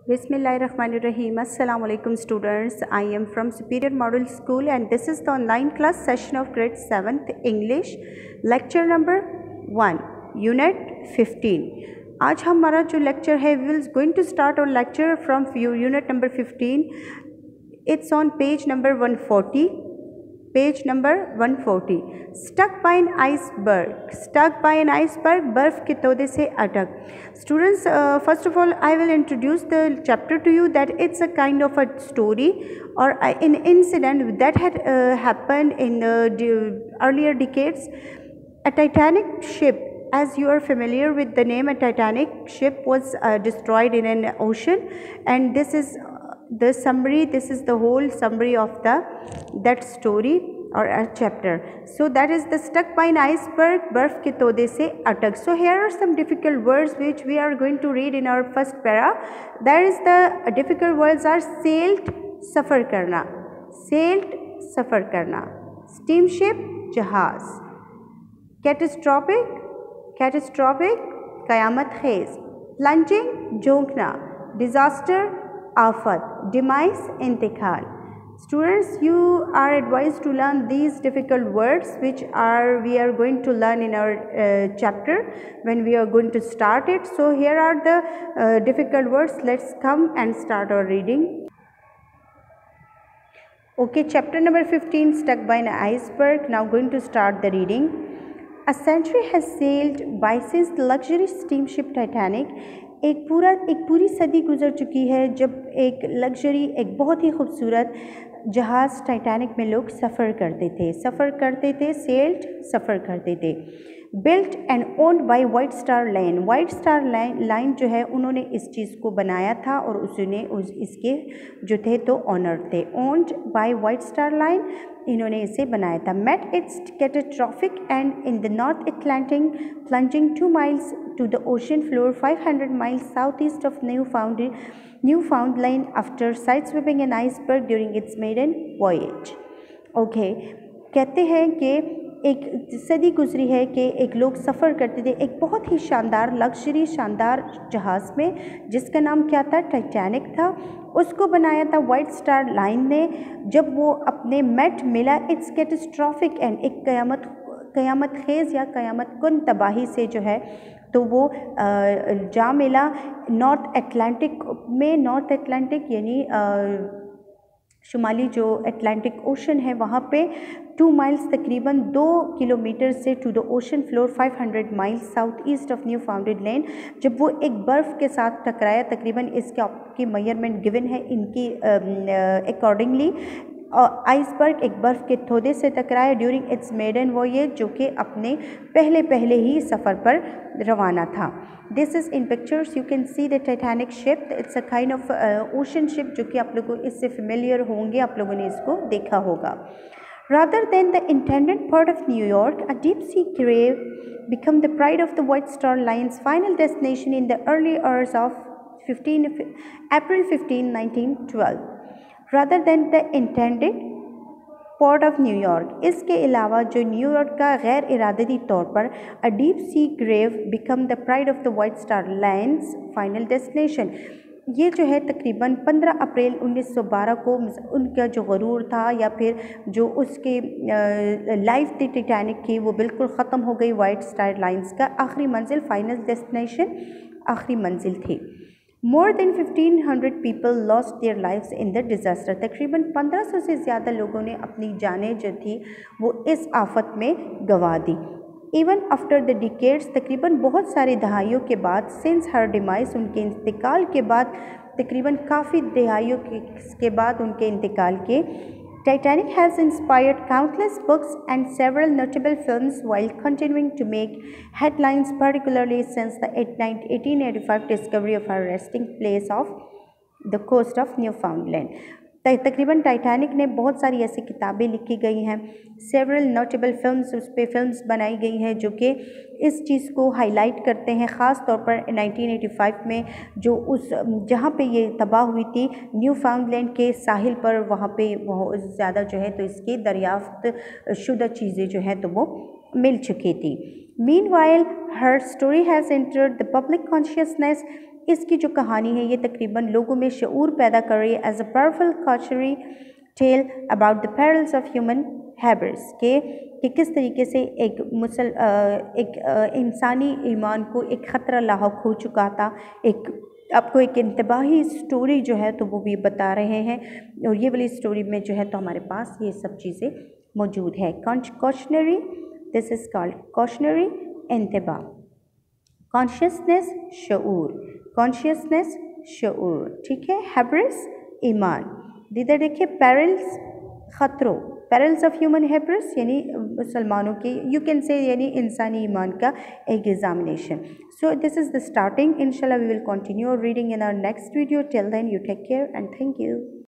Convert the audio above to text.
Bismillahirrahmanirrahim. Assalamu alaikum students. I am from Superior Model School and this is the online class session of grade 7th English lecture number 1 unit 15. आज हमारा जो lecture है we will going to start our lecture from unit number 15 it's on page number 140 page number 140 stuck by an iceberg. Stuck by an iceberg barf ke tode se atak students uh, first of all i will introduce the chapter to you that it's a kind of a story or uh, an incident that had uh, happened in uh, the earlier decades. A titanic ship as you are familiar with the name a titanic ship was uh, destroyed in an ocean and this is the summary this is the whole summary of the that story or a chapter. So that is the stuck by an iceberg barf ke tode se atak. So here are some difficult words which we are going to read in our first para. There is the difficult words are sailed safar karna. Sailed safar karna. Steamship jahaz. Catastrophic catastrophic kayamat khaz plunging jhonkna disaster afat, demise, intiqal. Students, you are advised to learn these difficult words which are we are going to learn in our uh, chapter when we are going to start it. So here are the uh, difficult words. Let's come and start our reading. Okay, chapter number 15 stuck by an iceberg. Now going to start the reading. A century has sailed by since the luxury steamship Titanic एक पूरा, एक पूरी सदी गुजर चुकी है जब एक लग्जरी एक बहुत ही खूबसूरत जहाज़ टाइटैनिक में लोग सफ़र करते थे। सफ़र करते थे सेल्ट सफ़र करते थे। Built and owned by White Star Line White Star Line line जो है उन्होंने इस चीज़ को बनाया था और उसने उस इसके जो थे तो ऑनर थे। Owned by White Star Line इन्होंने इसे बनाया था। Met its catastrophic end in the North Atlantic plunging two miles to the ocean floor 500 miles southeast of Newfound, Newfoundland after sideswiping an iceberg during its maiden voyage. Okay, कहते हैं कि एक सदी गुजरी है कि एक लोग सफ़र करते थे एक बहुत ही शानदार लग्जरी शानदार जहाज़ में, जिसका नाम क्या था? टाइटैनिक था। उसको बनाया था वाइट स्टार लाइन ने। जब वो अपने मेट मिला इट्स कैटेस्ट्रॉफिक एंड एक क़यामत क़यामत खेज़ या क़यामत कन तबाही से जो है तो वो जा मिला नॉर्थ एटलांटिक में। नॉर्थ एटलांटिक यानी शुमाली जो एटलांटिक ओशन है, वहाँ पे टू माइल्स तकरीबन दो किलोमीटर से to the ocean floor 500 miles south east of Newfoundland जब वो एक बर्फ़ के साथ टकराया, तकरीबन इसके आपकी मेयरमेंट गिवन है, इनकी अकॉर्डिंगली और आइसबर्ग एक बर्फ़ के थोदे से टकराया ड्यूरिंग इट्स मेडन वोएज जो कि अपने पहले पहले ही सफ़र पर रवाना था। This is in pictures you can see the Titanic ship it's a kind of ocean ship जो कि आप लोगों, इससे फेमिलियर होंगे, आप लोगों ने इसको देखा होगा। Rather than the intended port of New York, a deep sea grave became the pride of the White Star Line's final destination in the early hours of 15, April 15, 1912. rather than the intended port of New York इसके अलावा जो New York का गैर इरादती तौर पर a deep sea grave become the pride of the White Star Line's final destination ये जो है तकरीबन 15 अप्रैल 1912 को उनका जो गरूर था या फिर जो उसके लाइफ थी टिटैनिक की, वो बिल्कुल ख़त्म हो गई वाइट स्टार लाइन्स का आखिरी मंजिल फाइनल डेस्टिनेशन आखिरी मंजिल थी। More than fifteen hundred people lost their life in the disaster तकरीबन पंद्रह सौ से ज़्यादा लोगों ने अपनी जानें जो थी, वो इस आफत में गंवा दी। इवन आफ्टर द डिकेट्स तकरीबन बहुत सारी दहाइयों के बाद सिंस हर डिमाइस उनके इंतकाल के बाद तकरीबन काफ़ी दहाइयों के बाद उनके इंतकाल के Titanic has inspired countless books and several notable films while continuing to make headlines, particularly since the 1885 discovery of a resting place off the coast of Newfoundland. तकरीबन टाइटैनिक ने बहुत सारी ऐसी किताबें लिखी गई हैं। सेवरल नोटेबल फिल्म्स उस पर फिल्म्स बनाई गई हैं जो कि इस चीज़ को हाईलाइट करते हैं ख़ास तौर पर 1985 में जो उस, जहाँ पे ये तबाह हुई थी न्यू फाउंडलैंड के साहिल पर, वहाँ पे बहुत ज़्यादा जो है तो इसकी दरियाफ्त शुदा चीज़ें जो हैं तो वो मिल चुकी थी। Meanwhile her story has entered the public consciousness इसकी जो कहानी है, ये तकरीबन लोगों में शूर पैदा कर रही है as a powerful cautionary tale about the perils of human habits के, कि किस तरीके से एक मुसल एक इंसानी ईमान को एक ख़तरा लाक हो चुका था। एक, आपको एक इंतबाही स्टोरी जो है तो वो भी बता रहे हैं और ये वाली स्टोरी में जो है तो हमारे पास ये सब चीज़ें मौजूद है। Cautionary this is called cautionary इंतबा consciousness शूर कॉन्शियसनेस शूर ठीक है? हैब्रिस ईमान दीदा देखिए पैरल्स ख़तरों. पैरल्स ऑफ़ ह्यूमन हैब्रिस यानी मुसलमानों के यू कैन से यानी इंसानी ईमान का एक examination so this is the starting इनशाला we will continue reading in our next video till then you take care and thank you